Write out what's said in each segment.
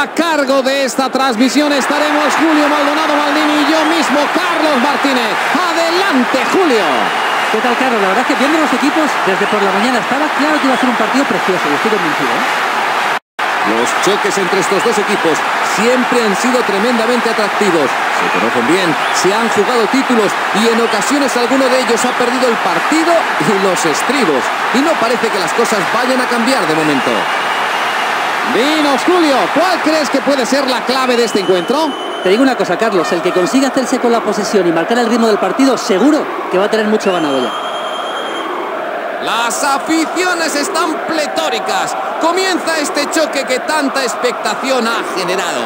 A cargo de esta transmisión estaremos Julio Maldonado Maldini y yo mismo, Carlos Martínez. Adelante, Julio. ¿Qué tal, Carlos? La verdad es que viendo los equipos desde por la mañana estaba claro que iba a ser un partido precioso y estoy convencido. ¿eh? Los choques entre estos dos equipos siempre han sido tremendamente atractivos. Se conocen bien, se han jugado títulos y en ocasiones alguno de ellos ha perdido el partido y los estribos. Y no parece que las cosas vayan a cambiar de momento. Dinos, Julio, ¿cuál crees que puede ser la clave de este encuentro? Te digo una cosa, Carlos, el que consiga hacerse con la posesión y marcar el ritmo del partido, seguro que va a tener mucho ganado ya. Las aficiones están pletóricas. Comienza este choque que tanta expectación ha generado.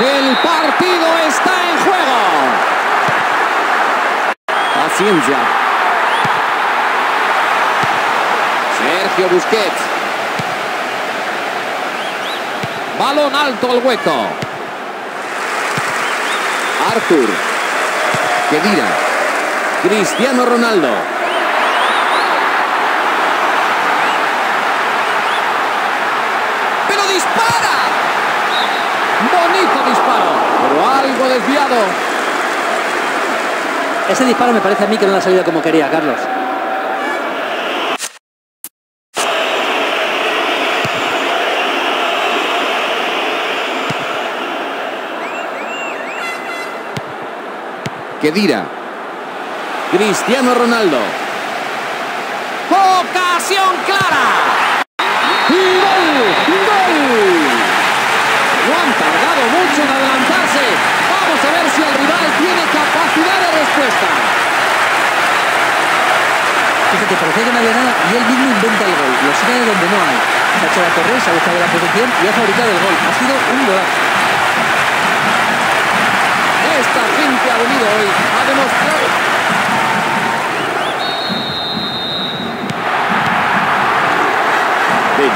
El partido está en juego. Paciencia. Sergio Busquets. Balón alto al hueco. Arthur. Kedira. Cristiano Ronaldo. ¡Pero dispara! Bonito disparo, pero algo desviado. Ese disparo me parece a mí que no le ha salido como quería, Carlos. Kedira. Cristiano Ronaldo. ¡Ocasión clara! ¡Gol! ¡Gol! No han tardado mucho en adelantarse. Vamos a ver si el rival tiene capacidad de respuesta. Fíjate, parecía que no había nada y él mismo inventa el gol. Lo saca de donde no hay. Se ha hecho la torre, se ha buscado la posición y ha fabricado el gol. Ha sido un golazo. Esta gente ha venido hoy a demostrar... De.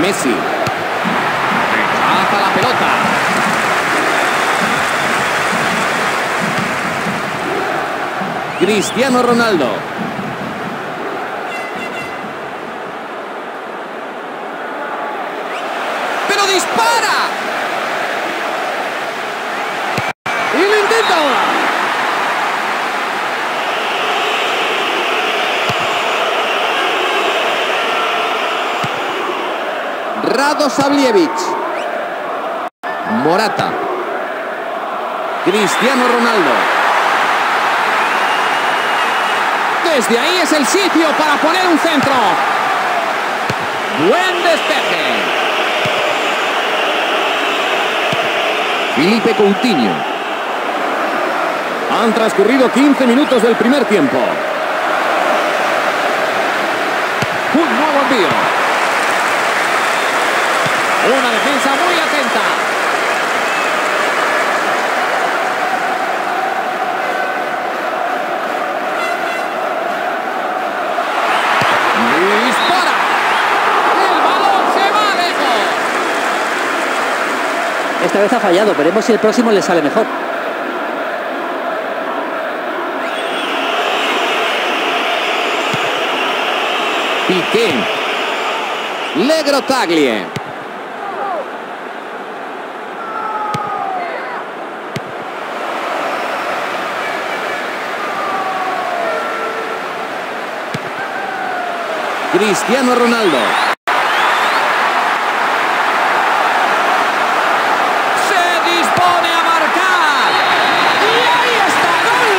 Messi. Cristiano Ronaldo. ¡Pero dispara! Y lo intenta ahora. Rado Sablievich. Morata. Cristiano Ronaldo. Desde ahí es el sitio para poner un centro. Buen despeje. Felipe Coutinho. Han transcurrido 15 minutos del primer tiempo. Un nuevo envío. Una defensa muy atenta. Dispara. El balón se va lejos. Esta vez ha fallado. Veremos si el próximo le sale mejor. Piqué. Legro Taglie. Cristiano Ronaldo. Se dispone a marcar. Y ahí está, gol.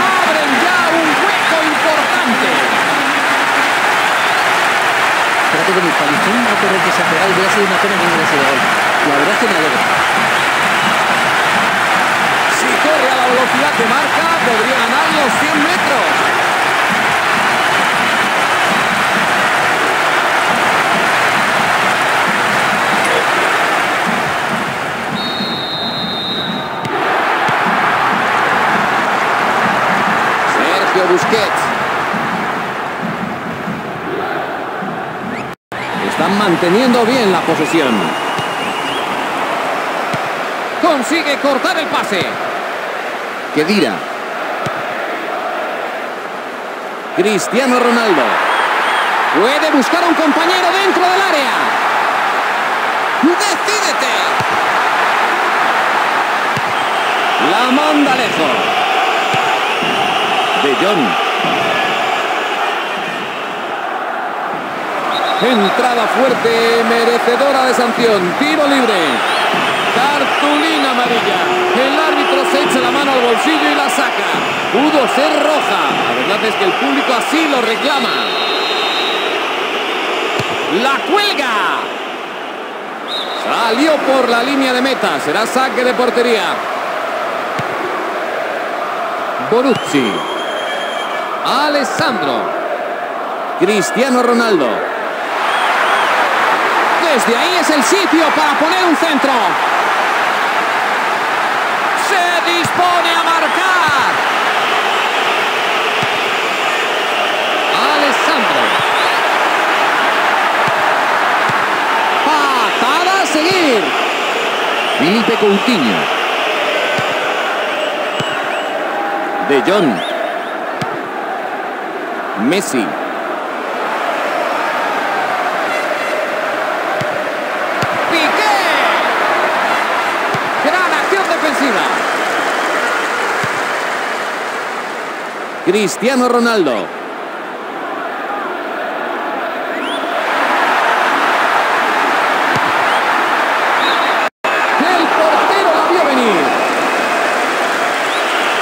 Abren ya un hueco importante. Fíjate que mi palizón ha pegado y hubiera sido una pena que no hubiera sido gol. La verdad es que me alegro. Si corre a la velocidad que marca, podría ganar los 100 metros. Sergio Busquets. Están manteniendo bien la posesión. Consigue cortar el pase. Kedira. Cristiano Ronaldo. Puede buscar a un compañero dentro del área. ¡Decídete! La manda lejos. De Jong. Entrada fuerte, merecedora de sanción. Tiro libre. Cartulina amarilla. El árbitro se echa la mano al bolsillo y la saca. Pudo ser roja. La verdad es que el público así lo reclama. La cuelga. Salió por la línea de meta. Será saque de portería. Boruzzi. Alessandro. Cristiano Ronaldo. Desde ahí es el sitio para poner un centro. Se dispone a marcar. Alessandro. Patada a seguir. Felipe Coutinho. De Jong. Messi. Cristiano Ronaldo. El portero la vio venir.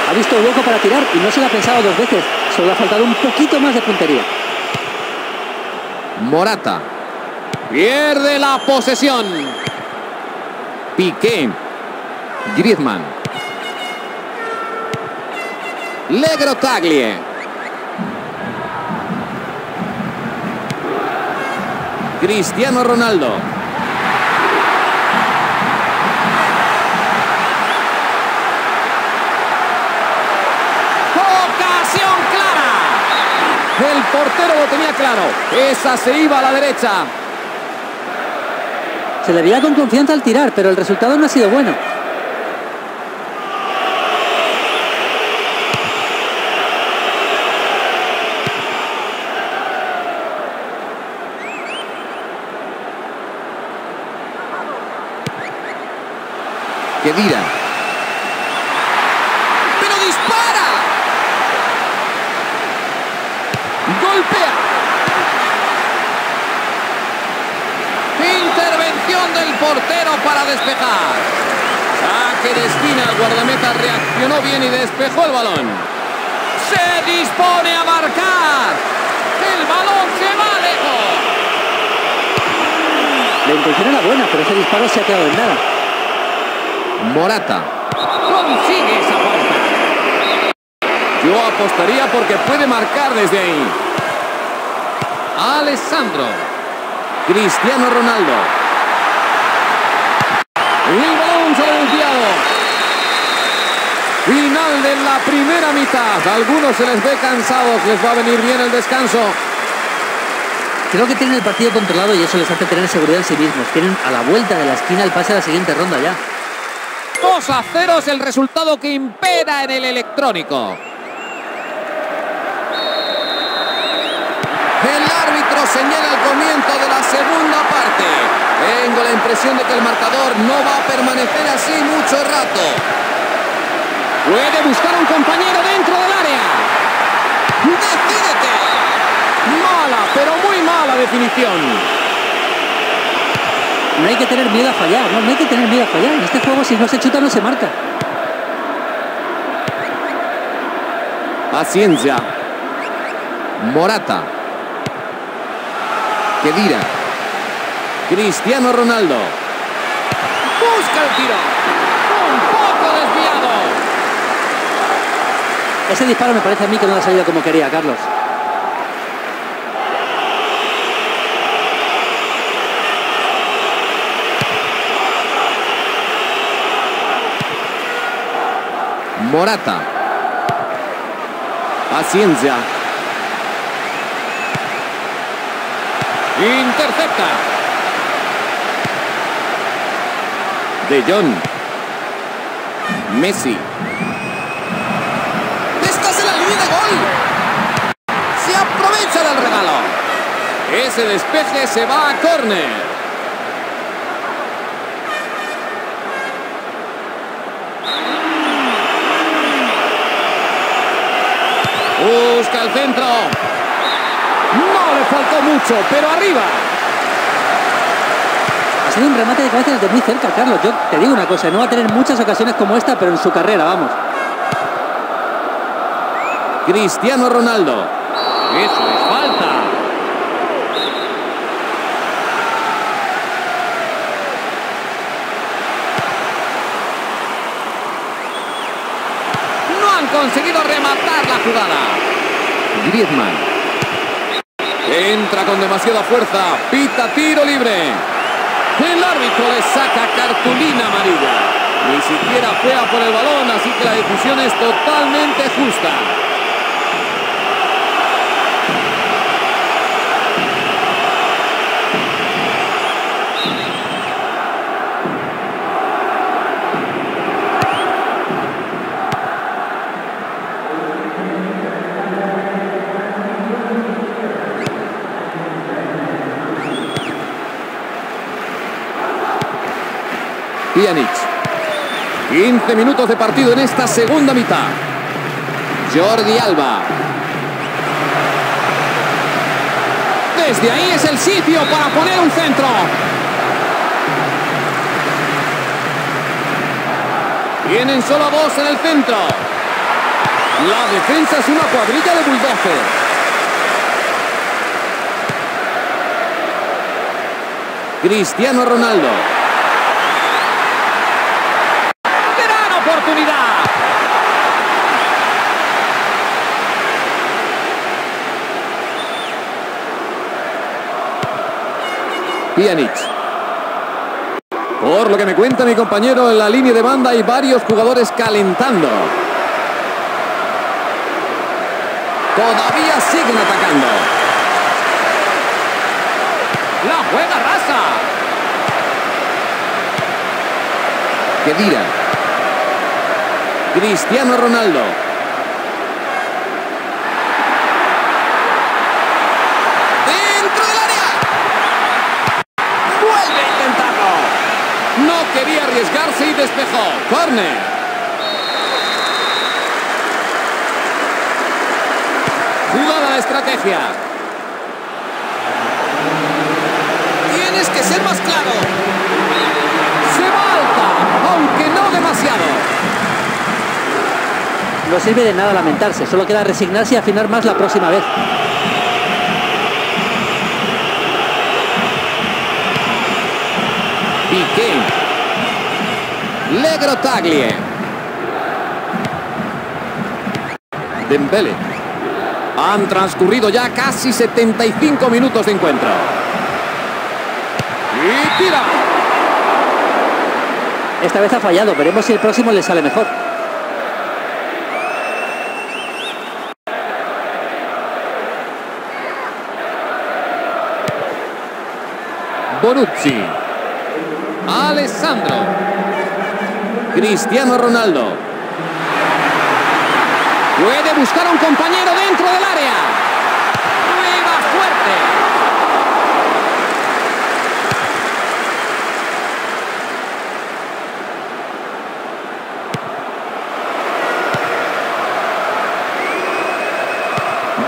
Ha visto el hueco para tirar y no se lo ha pensado dos veces. Solo ha faltado un poquito más de puntería. Morata. Pierde la posesión. Piqué. Griezmann. Legro Taglie. Cristiano Ronaldo. Ocasión clara. El portero lo tenía claro. Esa se iba a la derecha. Se le veía con confianza al tirar, pero el resultado no ha sido bueno. Kedira. ¡Pero dispara! ¡Golpea! Intervención del portero para despejar. Saque de esquina, el guardameta reaccionó bien y despejó el balón. Se dispone a marcar. El balón se va lejos. La intención era buena, pero ese disparo se ha quedado en nada. Morata. Consigue esa falta. Yo apostaría porque puede marcar desde ahí. Alessandro. Cristiano Ronaldo. El balón. Final de la primera mitad. algunos se les ve cansados. Les va a venir bien el descanso. Creo que tienen el partido controlado y eso les hace tener seguridad en sí mismos. Tienen a la vuelta de la esquina el pase a la siguiente ronda ya. 2 a 0 es el resultado que impera en el electrónico. El árbitro señala el comienzo de la segunda parte. Tengo la impresión de que el marcador no va a permanecer así mucho rato. Puede buscar un compañero dentro del área. ¡Decídete! Mala, pero muy mala definición. No hay que tener miedo a fallar, no, no hay que tener miedo a fallar. En este juego si no se chuta no se marca. Paciencia. Morata. Kedira. Cristiano Ronaldo. Busca el tiro. Un poco desviado. Ese disparo me parece a mí que no ha salido como quería, Carlos. Morata. Paciencia. Intercepta. De Jong. Messi. ¡Estás en la línea de gol! ¡Se aprovecha del regalo! Ese despeje se va a córner. Busca el centro. No le faltó mucho, pero arriba. Ha sido un remate de cabeza desde muy cerca, Carlos. Yo te digo una cosa, no va a tener muchas ocasiones como esta, pero en su carrera, vamos. Cristiano Ronaldo. Eso es falta. No han conseguido rematar la jugada. Griezmann. Entra con demasiada fuerza. Pita tiro libre. El árbitro le saca cartulina amarilla. Ni siquiera fue a por el balón, así que la decisión es totalmente justa. Pjanic. 15 minutos de partido en esta segunda mitad. Jordi Alba. Desde ahí es el sitio para poner un centro. Tienen solo dos en el centro. La defensa es una cuadrilla de bulldozer. Cristiano Ronaldo. ¡Gran oportunidad! Pjanic. Por lo que me cuenta mi compañero en la línea de banda hay varios jugadores calentando. Todavía siguen atacando. La juega rasa. Kedira. Cristiano Ronaldo. Dentro del área. Vuelve a intentarlo. No quería arriesgarse y despejó. Corner. Jugada de estrategia. Tienes que ser más claro. Se va alta, aunque no demasiado. No sirve de nada lamentarse, solo queda resignarse y afinar más la próxima vez. Piqué. Legro Taglie. Dembele. Han transcurrido ya casi 75 minutos de encuentro. Y tira. Esta vez ha fallado, veremos si el próximo le sale mejor. Bonucci. Alessandro. Cristiano Ronaldo. Puede buscar a un compañero dentro del área. Prueba fuerte.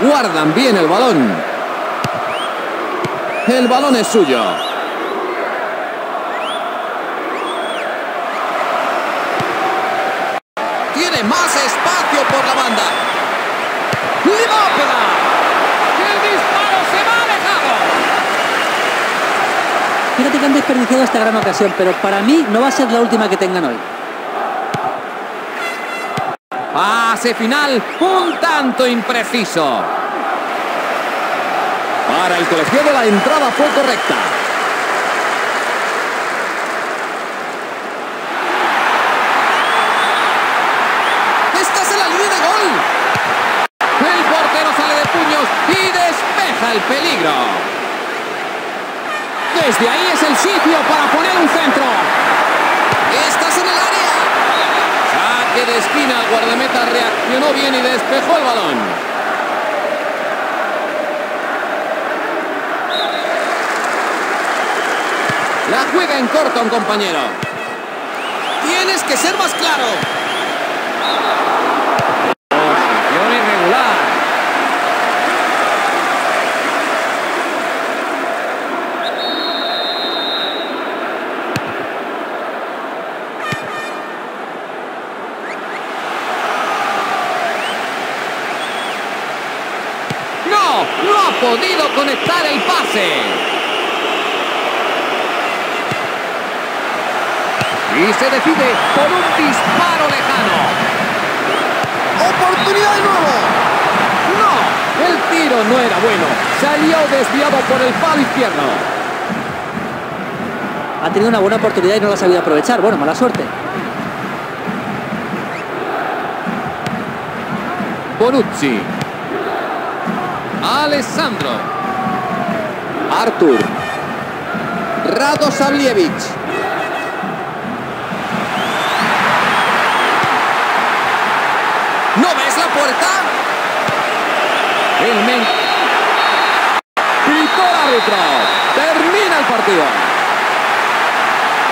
Guardan bien el balón. El balón es suyo. Por la banda. ¡Le va a pegar! ¡El disparo se va alejado! Fíjate que han desperdiciado esta gran ocasión, pero para mí no va a ser la última que tengan hoy. Pase final, un tanto impreciso. Para el colegiado la entrada fue correcta. ¡Estás en la línea de gol! El portero sale de puños y despeja el peligro. Desde ahí es el sitio para poner un centro. ¡Estás en el área! saque de esquina. Guardameta reaccionó bien y despejó el balón. La juega en corto un compañero. Tienes que ser más claro. Posición irregular. No, no ha podido conectar el pase. Y se decide por un disparo lejano. ¡Oportunidad de nuevo! ¡No! El tiro no era bueno. Salió desviado por el palo izquierdo. Ha tenido una buena oportunidad y no la ha sabido aprovechar. Bueno, mala suerte. Bonucci. Alessandro. Artur. Rado Sablievich. ¿No ves la puerta? El men... Pitó el árbitro. Termina el partido.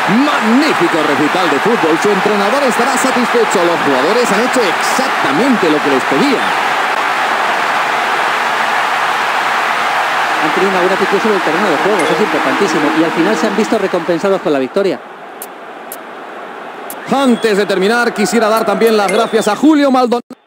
Magnífico recital de fútbol. Su entrenador estará satisfecho. Los jugadores han hecho exactamente lo que les pedía. Han tenido una buena actitud sobre el terreno de juego. Es importantísimo. Y al final se han visto recompensados con la victoria. Antes de terminar, quisiera dar también las gracias a Julio Maldonado.